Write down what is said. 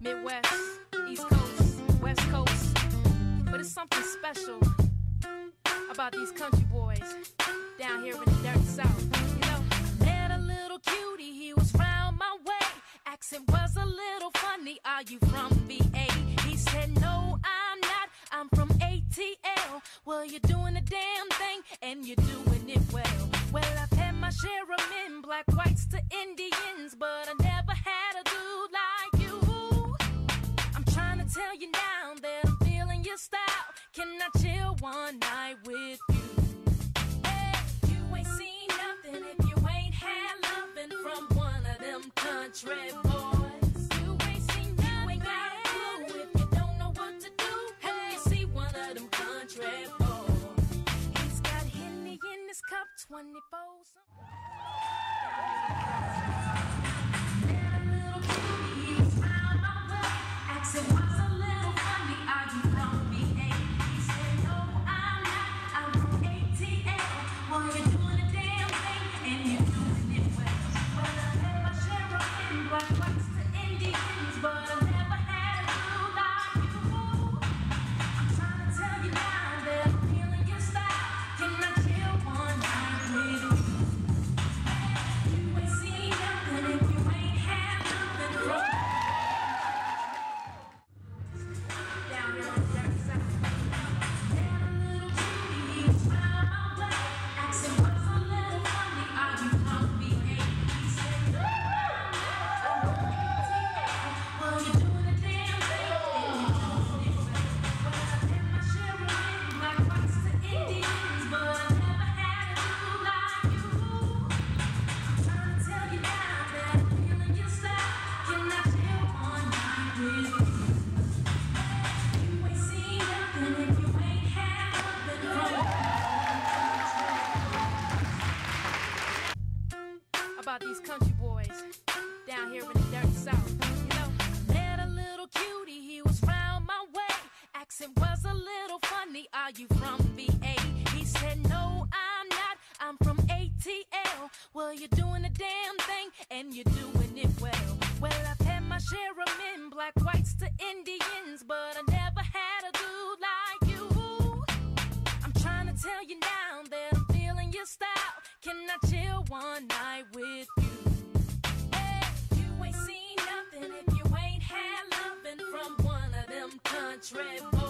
Midwest, East Coast, West Coast, but it's something special about these country boys down here in the dirty south. You know, met a little cutie, he was round my way. Accent was a little funny. Are you from VA? He said, No, I'm not. I'm from ATL. Well, you're doing the damn thing and you're doing it well. Well, I've had my share of men, black, whites to Indians, but I never had a dude like you. I'm trying to tell you now that I'm feeling your style. Can I chill one night with you? Hey, you ain't seen nothing if you ain't had loving from one of them country boys. 24 About these country boys down here in the dirty South, you know. Met a little cutie, he was round my way. Accent was a little funny. Are you from VA? He said, No, I'm not. I'm from ATL. Well, you're doing a damn thing and you're doing it well. Well, I've had my share of men, black, whites to Indians, but I I chill one night with you? Hey, you ain't seen nothing if you ain't had loving from one of them country boys.